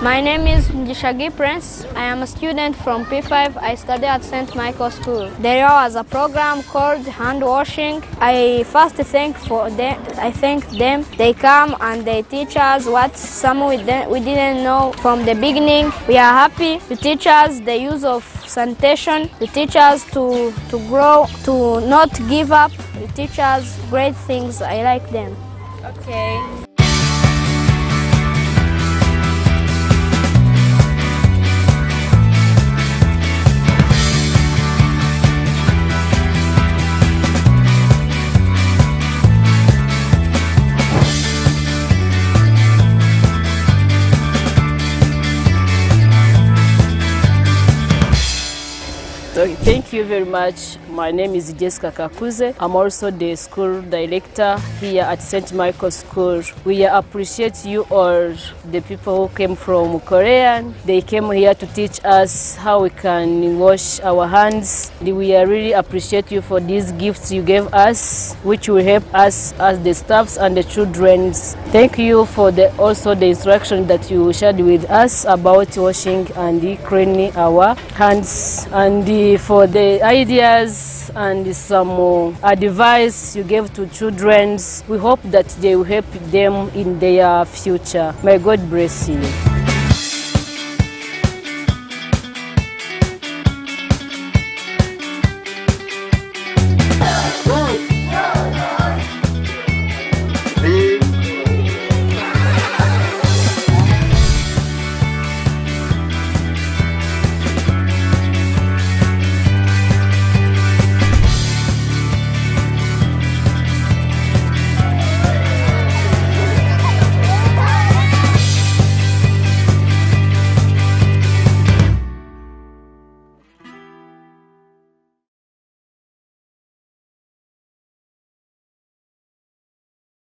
My name is Njishagi Prince. I am a student from P5. I study at St. Michael School. There was a program called hand washing. I first thank for them. I thank them. They come and they teach us what some we, we didn't know from the beginning. We are happy to teach us the use of sanitation. To teach us to to grow, to not give up. To teach us great things. I like them. Okay. So thank you very much. My name is Jessica Kakuze. I'm also the school director here at St. Michael School. We appreciate you all, the people who came from Korea. They came here to teach us how we can wash our hands. We really appreciate you for these gifts you gave us, which will help us as the staffs and the children. Thank you for the also the instruction that you shared with us about washing and cleaning our hands and the, for the ideas and some uh, advice you gave to children. We hope that they will help them in their future. May God bless you.